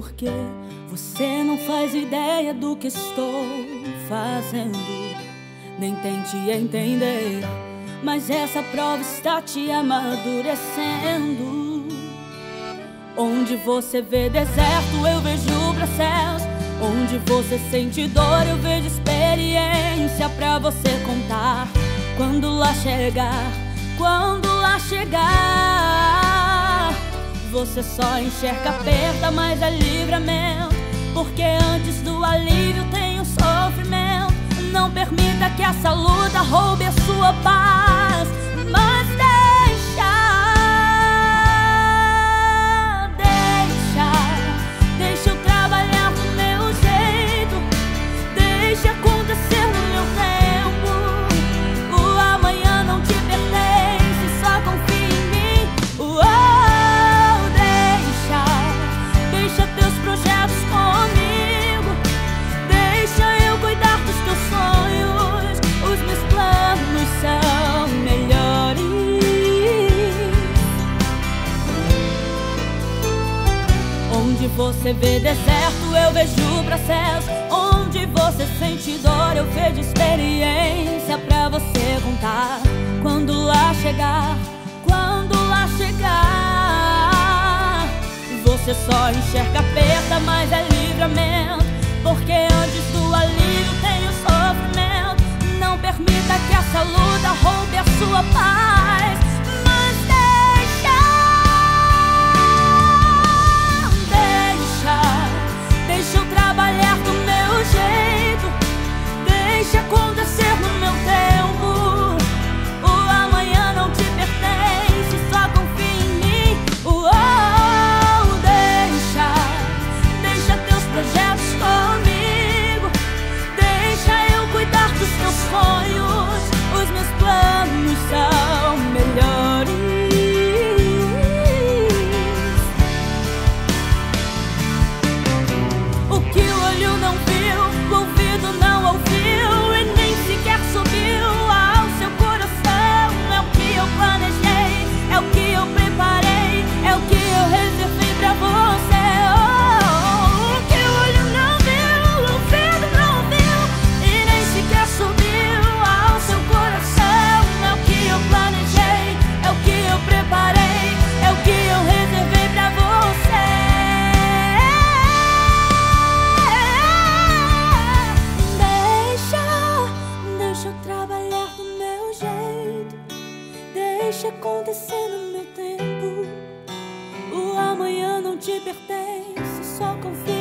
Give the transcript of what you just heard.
Porque você não faz ideia do que estou fazendo, nem tente entender. Mas essa prova está te amadurecendo. Onde você vê deserto, eu vejo pra céus. Onde você sente dor, eu vejo experiência pra você contar. Quando lá chegar, quando lá chegar, você só enxerga perda, mas é livramento. Porque antes do alívio tem o sofrimento. Não permita que essa luta roube a sua paz. Você vê deserto, eu vejo pra. Onde você sente dor, eu vejo experiência pra você contar. Quando lá chegar, quando lá chegar, você só enxerga perda, mas é livramento. Porque antes do alívio tem o sofrimento. Não permita que essa luta roube a sua paz. Deixa acontecer no meu tempo. O amanhã não te pertence, só confia.